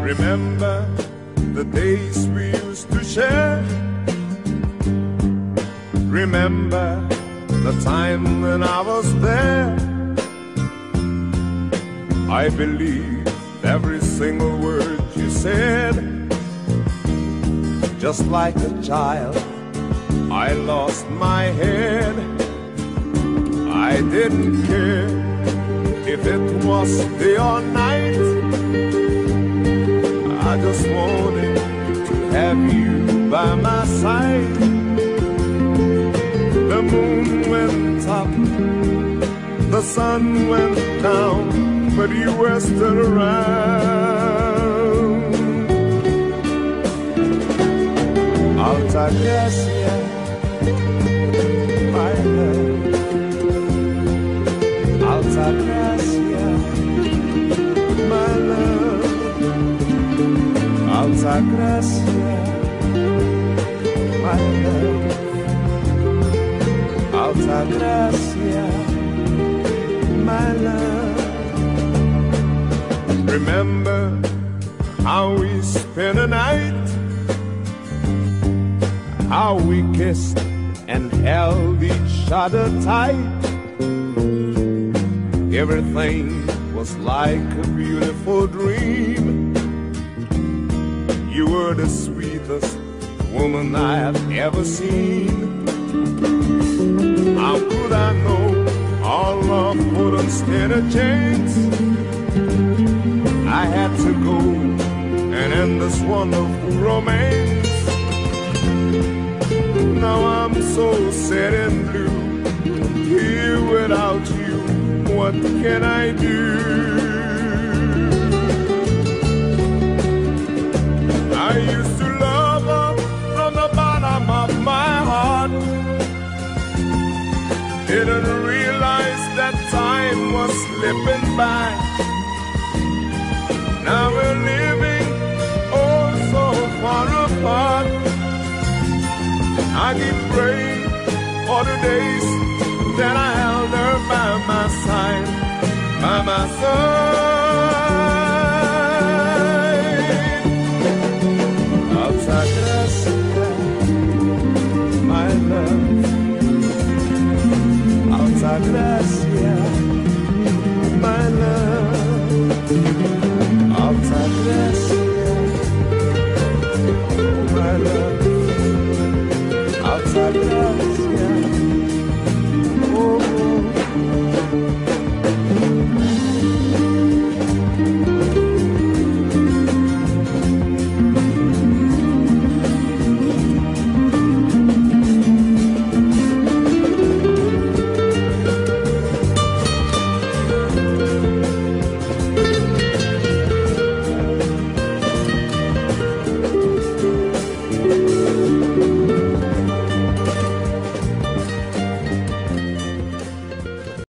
Remember the days we used to share. Remember the time when I was there. I believe every single word you said. Just like a child, I lost my head. I didn't care if it was day or night. I just wanted to have you by my side. The moon went up, the sun went down, but you were still around. Alta Gracia, my love. Alta Gracia, my love. Alta Gracia, my love. Alta Gracia, my love. Remember how we spent a night, how we kissed and held each other tight. Everything was like a beautiful dream. You were the sweetest woman I have ever seen. How could I know our love wouldn't stand a chance? I had to go and end this wonderful romance. So sad and blue, here without you. What can I do? I used to love her from the bottom of my heart. Didn't realize that time was slipping by. Now we're living oh so far apart. I keep praying for the days